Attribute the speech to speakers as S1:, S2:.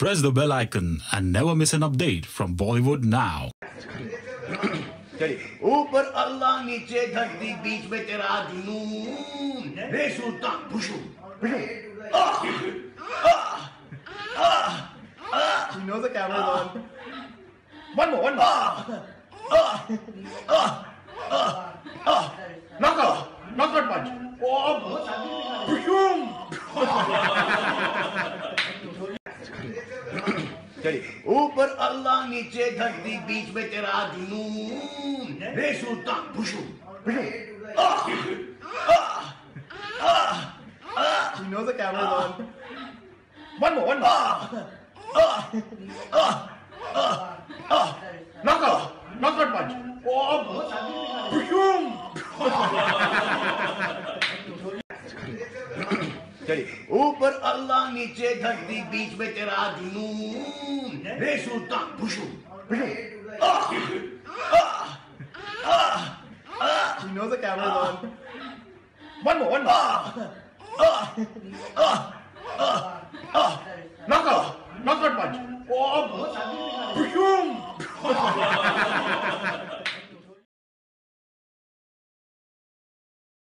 S1: Press the bell icon and never miss an update from Bollywood now.
S2: चलिए ऊपर अल्लाह नीचे धरती बीच में तेरा जुनून रे सुल्तान पुशु
S3: You know the camera's on.
S2: one more one more knockout knockout punch oh pushum चलिए ऊपर अल्लाह नीचे धरती बीच में तेरा जुनून रे सुल्तान पुशु
S3: You know the camera's on.
S2: one more one more knockout knockout punch oh चलिए ऊपर अल्लाह नीचे धरती बीच में तेरा जुनून रे सुल्तान पुशु
S3: You know the camera's on.
S2: one more one more knockout knockout punch oh pushum